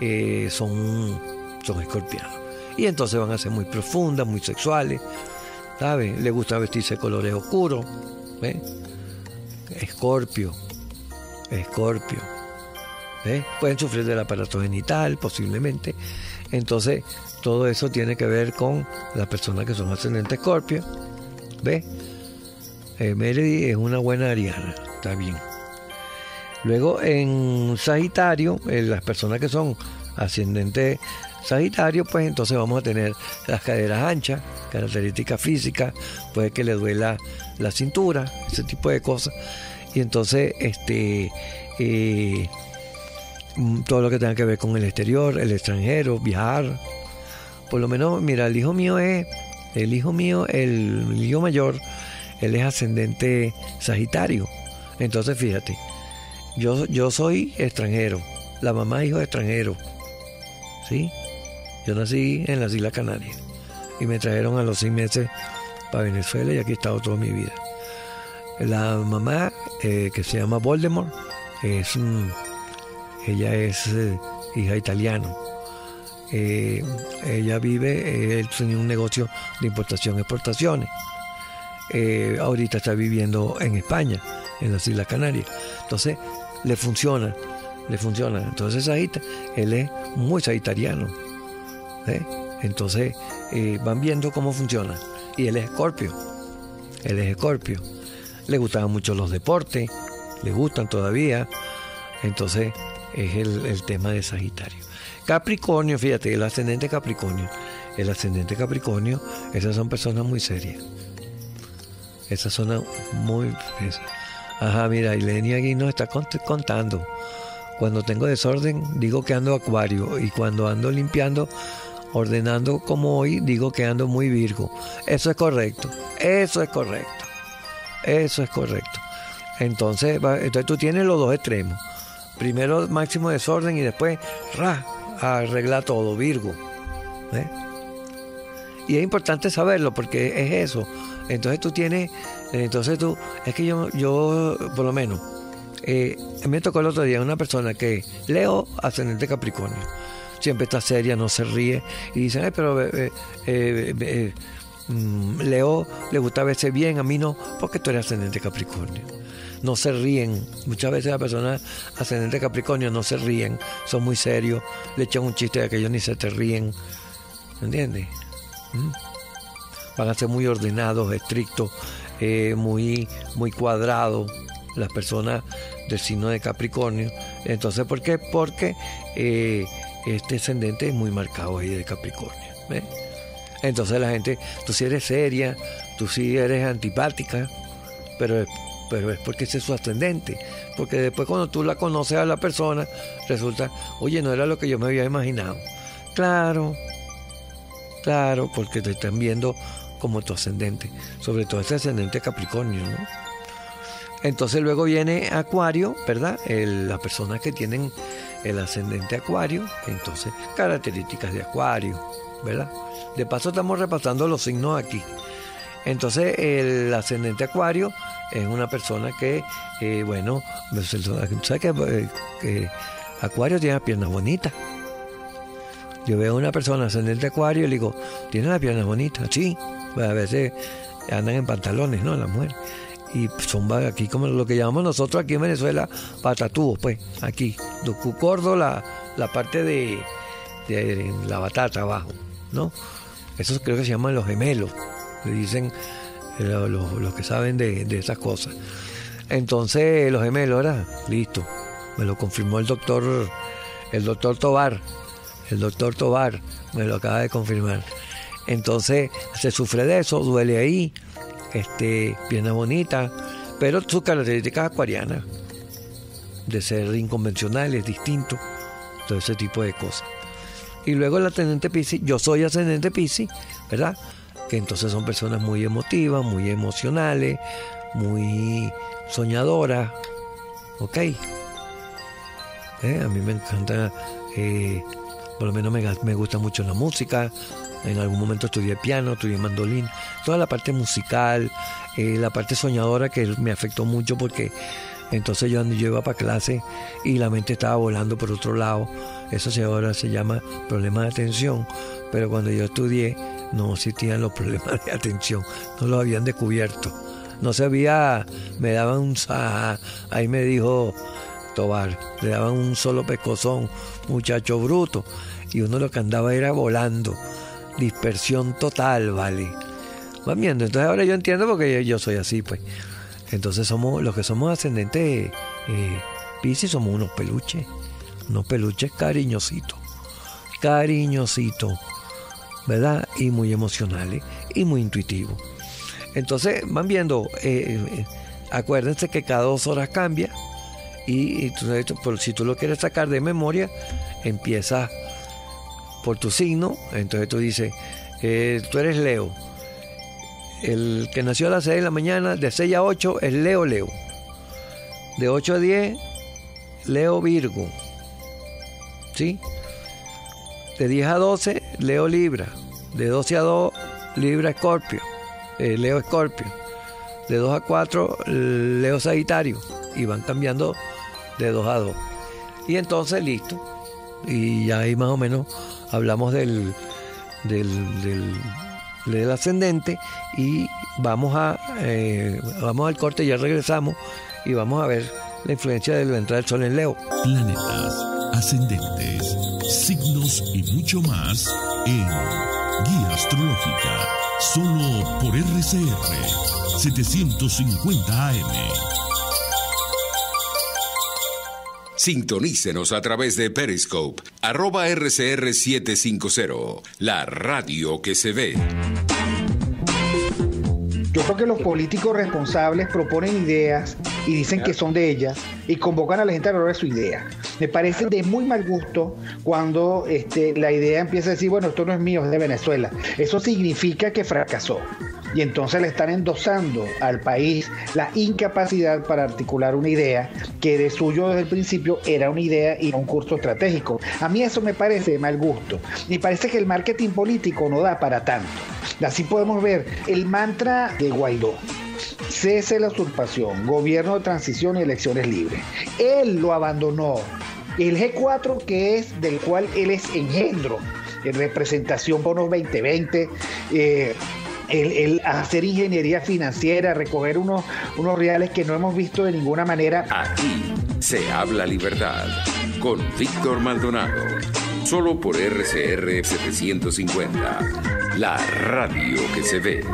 eh, son, son escorpianos. Y entonces van a ser muy profundas, muy sexuales, ¿sabes? Le gusta vestirse colores oscuros, Escorpio, escorpio. Pueden sufrir del aparato genital, posiblemente. Entonces, todo eso tiene que ver con las personas que son ascendentes Escorpio. ¿Ve? Eh, es una buena ariana, está bien. Luego en Sagitario, eh, las personas que son ascendentes Sagitario, pues entonces vamos a tener las caderas anchas, características físicas, puede que le duela la cintura, ese tipo de cosas. Y entonces, este, eh, mm, todo lo que tenga que ver con el exterior, el extranjero, viajar, por lo menos, mira, el hijo mío es, el hijo mío, el, hijo mayor, él es ascendente Sagitario. Entonces, fíjate, yo, yo soy extranjero, la mamá hijo extranjero, ¿sí? Yo nací en las Islas Canarias y me trajeron a los seis meses para Venezuela y aquí he estado toda mi vida. La mamá, eh, que se llama Voldemort, es, ella es eh, hija italiana eh, ella vive, él tenía un negocio de importación y exportaciones. Eh, ahorita está viviendo en España, en las Islas Canarias. Entonces, le funciona, le funciona. Entonces, Sagita, él es muy sagitariano. ¿Eh? Entonces, van viendo cómo funciona. Y él es escorpio. él es escorpio. Le gustaban mucho los deportes, le gustan todavía. Entonces es el, el tema de Sagitario. Capricornio, fíjate, el ascendente Capricornio. El ascendente Capricornio, esas son personas muy serias. Esas son muy... Ajá, mira, Ilenia aquí nos está contando. Cuando tengo desorden, digo que ando acuario. Y cuando ando limpiando, ordenando como hoy, digo que ando muy virgo. Eso es correcto. Eso es correcto. Eso es correcto. Entonces, entonces tú tienes los dos extremos. Primero máximo desorden y después, ra, arregla todo, Virgo. Y es importante saberlo porque es eso. Entonces tú tienes, entonces tú, es que yo, yo por lo menos, eh, me tocó el otro día una persona que Leo, ascendente Capricornio, siempre está seria, no se ríe, y dicen, Ay, pero eh, eh, mm, Leo le gusta verse bien, a mí no, porque tú eres ascendente Capricornio. No se ríen. Muchas veces las personas ascendente Capricornio no se ríen, son muy serios, le echan un chiste de que ellos ni se te ríen. ¿Entiendes? ¿Mm? Van a ser muy ordenados, estrictos, muy, muy cuadrados las personas del signo de Capricornio. Entonces, ¿por qué? Porque eh, este ascendente es muy marcado ahí de Capricornio. Entonces la gente, tú sí eres seria, tú sí eres antipática, pero, pero es porque ese es su ascendente. Porque después cuando tú la conoces a la persona, resulta, oye, no era lo que yo me había imaginado. Claro, claro, porque te están viendo como tu ascendente, sobre todo ese ascendente Capricornio, ¿no? Entonces luego viene Acuario, ¿verdad? las personas que tienen el ascendente Acuario, entonces características de Acuario, ¿verdad? De paso estamos repasando los signos aquí. Entonces el ascendente Acuario es una persona que, eh, bueno, ¿sabes que, eh, Acuario tiene las piernas bonitas? Yo veo a una persona ascendente Acuario y le digo, tiene las piernas bonitas, sí. Pues a veces andan en pantalones, ¿no? Las mujeres y son aquí como lo que llamamos nosotros aquí en Venezuela patatúos, pues, aquí, cordo la, la parte de, la batata abajo, ¿no? Esos creo que se llaman los gemelos, le dicen eh, los, que saben de, esas cosas. Entonces, los gemelos, era listo, me lo confirmó el doctor, el doctor Tobar, el doctor Tobar me lo acaba de confirmar. Entonces, se sufre de eso, duele ahí, este, pierna bonita, pero sus características acuarianas, de ser inconvencionales, distintos, todo ese tipo de cosas. Y luego el ascendente Pisces, yo soy ascendente Pisces, ¿verdad? Que entonces son personas muy emotivas, muy emocionales, muy soñadoras, ¿ok? Eh, a mí me encanta, eh, por lo menos me, me gusta mucho la música, en algún momento estudié piano, estudié mandolín, toda la parte musical, eh, la parte soñadora que me afectó mucho porque entonces yo, iba para clase y la mente estaba volando por otro lado. Eso ahora se llama problema de atención, pero cuando yo estudié no existían los problemas de atención, no los habían descubierto. No se había, me daban un ahí me dijo Tobar, le daban un solo pescozón, muchacho bruto, y uno lo que andaba era volando dispersión total, ¿vale? Van viendo, entonces ahora yo entiendo porque yo soy así, pues. Entonces somos, los que somos ascendentes eh, Pisces somos unos peluches, unos peluches cariñositos, cariñositos, ¿verdad? Y muy emocionales y muy intuitivos. Entonces van viendo, eh, eh, acuérdense que cada dos horas cambia y, si tú lo quieres sacar de memoria, empieza por tu signo, entonces tú dices, eh, tú eres Leo. El que nació a las 6 de la mañana, de 6 a 8, es Leo Leo. De 8 a 10, Leo Virgo. ¿Sí? De 10 a 12, Leo Libra. De 12 a 2, Libra Escorpio. Eh, Leo Escorpio. De 2 a 4, Leo Sagitario. Y van cambiando de 2 a 2. Y entonces, listo. Y ya ahí más o menos hablamos del, del, ascendente y vamos a eh, vamos al corte, ya regresamos y vamos a ver la influencia de la entrada del sol en Leo. Planetas, ascendentes, signos y mucho más en Guía Astrológica, solo por RCR 750 AM. Sintonícenos a través de Periscope, arroba RCR750, la radio que se ve. Yo creo que los políticos responsables proponen ideas y dicen que son de ellas y convocan a la gente a lograr su idea. Me parece de muy mal gusto cuando este, la idea empieza a decir, bueno, esto no es mío, es de Venezuela. Eso significa que fracasó. Y entonces le están endosando al país la incapacidad para articular una idea que de suyo desde el principio era una idea y un curso estratégico. A mí eso me parece de mal gusto. Me parece que el marketing político no da para tanto. Así podemos ver el mantra de Guaidó cese la usurpación, gobierno de transición y elecciones libres. Él lo abandonó. El G4, que es del cual él es engendro, en representación bonos 2020, eh, el, hacer ingeniería financiera, recoger unos, unos reales que no hemos visto de ninguna manera. Aquí se habla libertad con Víctor Maldonado, solo por RCR 750, la radio que se ve.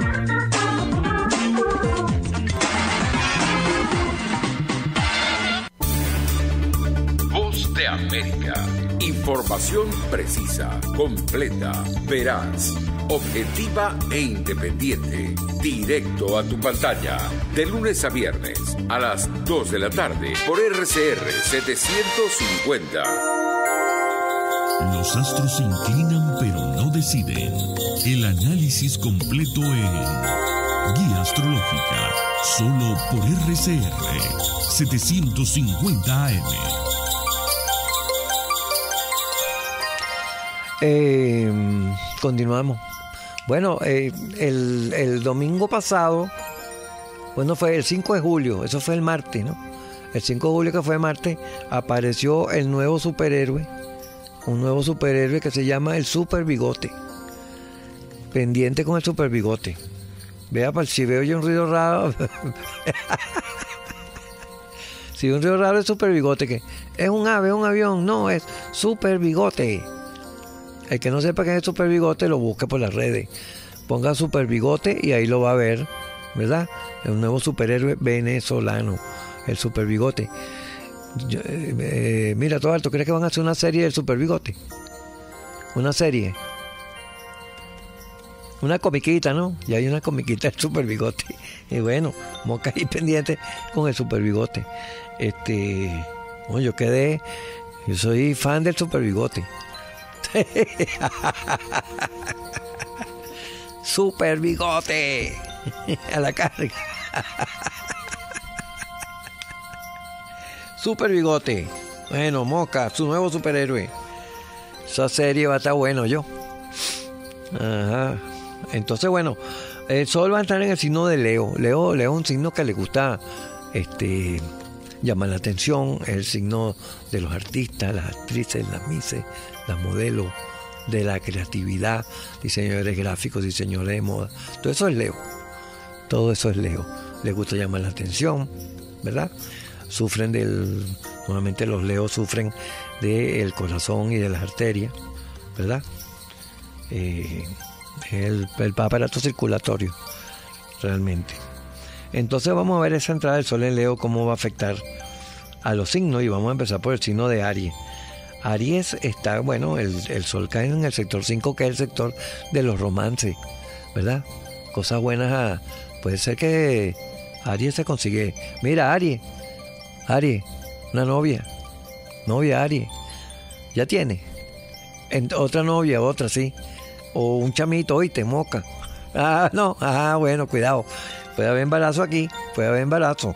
Voz de América. Información precisa, completa, veraz objetiva e independiente. Directo a tu pantalla. De lunes a viernes a las 2 de la tarde por RCR 750. Los astros se inclinan pero no deciden. El análisis completo en Guía Astrológica. Solo por RCR 750 AM. Eh, continuamos. Bueno, eh, el, domingo pasado, bueno, fue el 5 de julio, eso fue el martes, ¿no? El 5 de julio que fue martes, apareció el nuevo superhéroe, un nuevo superhéroe que se llama el Super Bigote. Pendiente con el Super Bigote. Vea, si veo yo un ruido raro. si un ruido raro es Super Bigote, que es un ave, un avión, no, es Super Bigote. El que no sepa qué es Super Bigote lo busque por las redes. Ponga Super Bigote y ahí lo va a ver, ¿verdad? Un nuevo superhéroe venezolano, el Super Bigote. Eh, eh, mira, todo alto, ¿crees que van a hacer una serie del Super Bigote? Una serie. Una comiquita, ¿no? Y hay una comiquita del Super Bigote. Y bueno, vamos a caer pendiente con el Super Bigote. Este, bueno, yo quedé, yo soy fan del Super Bigote. Super bigote a la carga. Super bigote. Bueno, Moca, su nuevo superhéroe. Esa serie va a estar bueno yo. Ajá. Entonces, bueno, el sol va a entrar en el signo de Leo. Leo, Leo es un signo que le gusta este llama la atención, es el signo de los artistas, las actrices, las mises, las modelos, de la creatividad, diseñadores gráficos, diseñadores de moda. Todo eso es Leo. Todo eso es Leo. Les gusta llamar la atención, ¿verdad? Sufren del. Normalmente los Leos sufren del corazón y de las arterias, ¿verdad? Eh, el, el aparato circulatorio, realmente. Entonces vamos a ver esa entrada del sol en Leo, cómo va a afectar a los signos y vamos a empezar por el signo de Aries. Aries está, bueno, el, sol cae en el sector 5, que es el sector de los romances, ¿verdad? Cosas buenas. Ah, puede ser que Aries se consigue. Mira, Aries, Aries, una novia, novia Aries, ya tiene. otra novia, otra, sí. O un chamito, hoy te moca. Ah, no, ah, bueno, cuidado. Puede haber embarazo aquí, puede haber embarazo.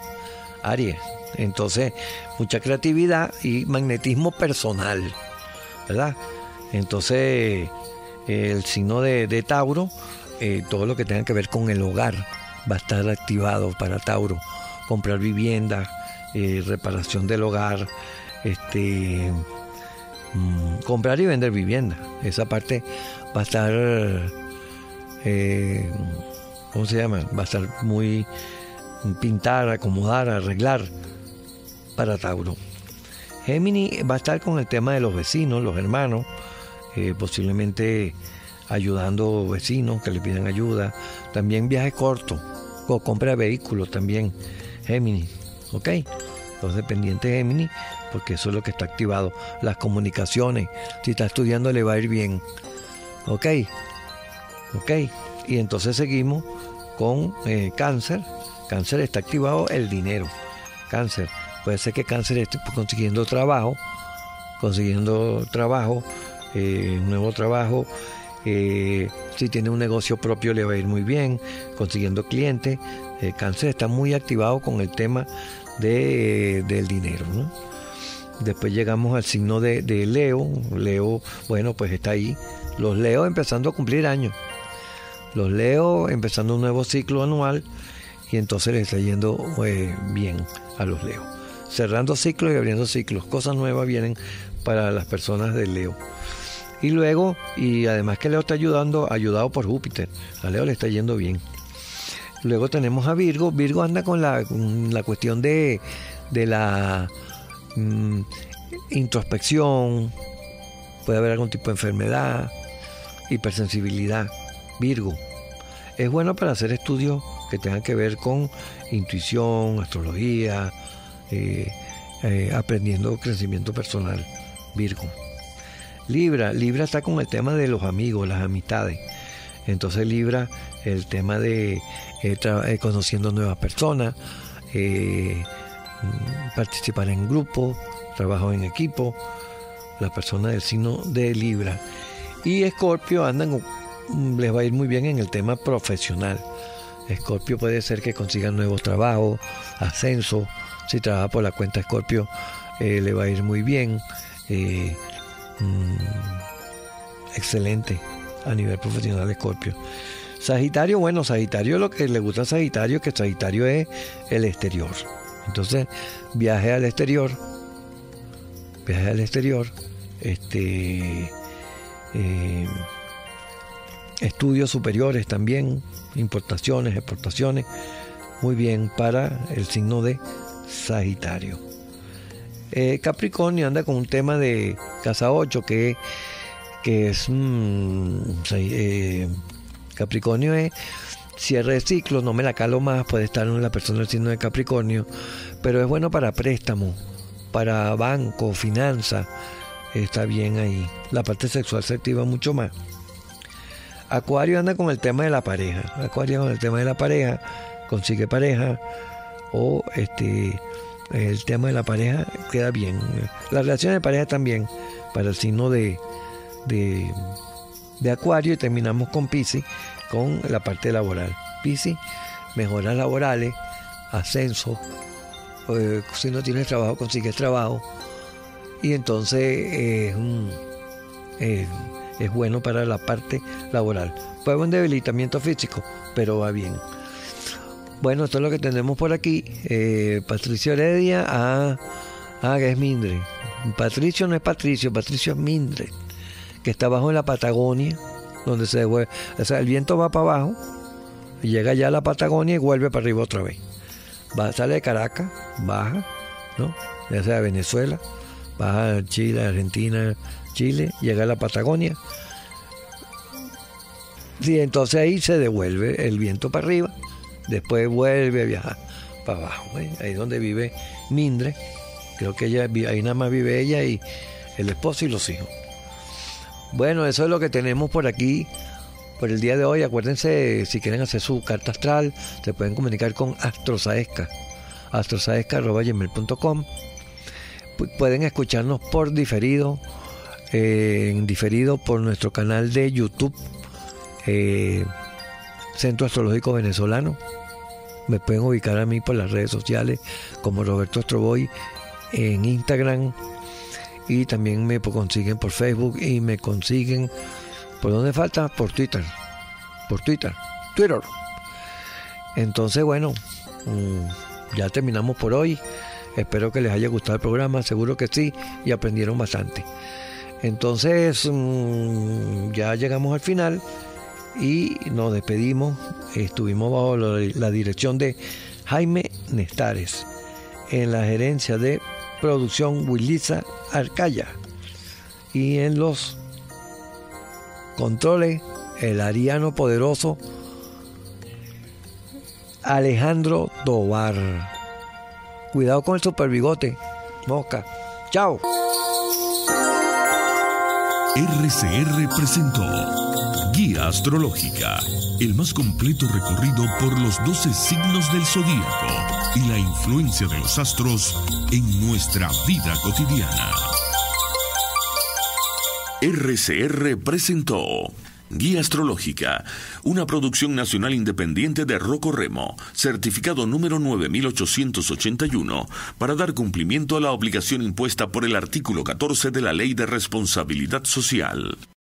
Aries. Entonces, mucha creatividad y magnetismo personal, ¿verdad? Entonces, el signo de, Tauro, eh, todo lo que tenga que ver con el hogar va a estar activado para Tauro. Comprar vivienda, eh, reparación del hogar, este, mm, comprar y vender vivienda. Esa parte va a estar, eh, ¿cómo se llama? Va a estar muy pintar, acomodar, arreglar para Tauro. Gémini va a estar con el tema de los vecinos, los hermanos, eh, posiblemente ayudando vecinos que le pidan ayuda. También viajes cortos, o compra de vehículos también, Gemini, ¿ok? Los dependientes Gemini, porque eso es lo que está activado. Las comunicaciones, si está estudiando le va a ir bien, ¿ok? ¿Ok? Y entonces seguimos con eh, cáncer. Cáncer está activado el dinero. Cáncer. Puede ser que cáncer esté consiguiendo trabajo, consiguiendo trabajo, eh, nuevo trabajo. Eh, si tiene un negocio propio le va a ir muy bien, consiguiendo clientes. cáncer está muy activado con el tema de, del dinero. Después llegamos al signo de, de Leo. Leo, bueno, pues está ahí. Los Leo empezando a cumplir años los leo empezando un nuevo ciclo anual y entonces les está yendo eh, bien a los leo. Cerrando ciclos y abriendo ciclos, cosas nuevas vienen para las personas de Leo. Y luego, y además que Leo está ayudando, ayudado por Júpiter, a Leo le está yendo bien. Luego tenemos a Virgo, Virgo anda con la, cuestión de, de la mm, introspección, puede haber algún tipo de enfermedad, hipersensibilidad. Virgo. Es bueno para hacer estudios que tengan que ver con intuición, astrología, eh, eh, aprendiendo crecimiento personal. Virgo. Libra, Libra está con el tema de los amigos, las amistades. Entonces Libra, el tema de eh, conociendo nuevas personas, mm, participar en grupo, trabajo en equipo, las personas del signo de Libra. Y Escorpio andan les va a ir muy bien en el tema profesional. Escorpio puede ser que consiga nuevos trabajos, ascenso. Si trabaja por la cuenta Escorpio, eh, le va a ir muy bien. Eh, mm, excelente a nivel profesional Escorpio. Sagitario, bueno, Sagitario lo que le gusta a Sagitario que Sagitario es el exterior. Entonces, viaje al exterior, viaje al exterior, este eh, estudios superiores también, importaciones, exportaciones, muy bien para el signo de Sagitario. Eh, Capricornio anda con un tema de casa 8 que, que es eh, Capricornio es cierre de ciclo, no me la calo más, puede estar en la persona del signo de Capricornio, pero es bueno para préstamo, para banco, finanza, está bien ahí. La parte sexual se activa mucho más. Acuario anda con el tema de la pareja. Acuario con el tema de la pareja, consigue pareja o este el tema de la pareja queda bien. Las relaciones de pareja también para el signo de, de, Acuario y terminamos con Pisces con la parte laboral. Pisces, mejoras laborales, ascenso. Eh, si no tienes trabajo, consigues trabajo. Y entonces eh, eh, es bueno para la parte laboral. Puede haber un debilitamiento físico, pero va bien. Bueno, esto es lo que tenemos por aquí. Eh, Patricio Heredia a, a es Mindre. Patricio no es Patricio, Patricio es Mindre, que está abajo en la Patagonia, donde se devuelve. O sea, el viento va para abajo, llega ya a la Patagonia y vuelve para arriba otra vez. Sale de Caracas, baja, ¿no? Ya sea Venezuela, baja a Chile, Argentina, Chile, llega a la Patagonia. Y entonces ahí se devuelve el viento para arriba, después vuelve a viajar para abajo. ¿eh? Ahí es donde vive Mindre. Creo que ella, ahí nada más vive ella y el esposo y los hijos. Bueno, eso es lo que tenemos por aquí por el día de hoy. Acuérdense, si quieren hacer su carta astral, se pueden comunicar con Astrosaesca, astrosaesca.com. Pueden escucharnos por diferido en diferido por nuestro canal de YouTube, eh, Centro Astrológico Venezolano. Me pueden ubicar a mí por las redes sociales como Roberto Astroboy en Instagram. Y también me consiguen por Facebook y me consiguen por donde falta por Twitter. Por Twitter. Twitter. Entonces bueno mm, ya terminamos por hoy. Espero que les haya gustado el programa seguro que sí y aprendieron bastante. Entonces mm, ya llegamos al final y nos despedimos. Estuvimos bajo la dirección de Jaime Nestares en la gerencia de producción Wilisa Arcaya y en los controles el ariano poderoso Alejandro Tobar. Cuidado con el superbigote. Mosca. Chao. RCR presentó Guía Astrológica, el más completo recorrido por los 12 signos del zodíaco y la influencia de los astros en nuestra vida cotidiana. RCR presentó Guía Astrológica, una producción nacional independiente de Rocco Remo, certificado número 9881, para dar cumplimiento a la obligación impuesta por el artículo 14 de la Ley de Responsabilidad Social.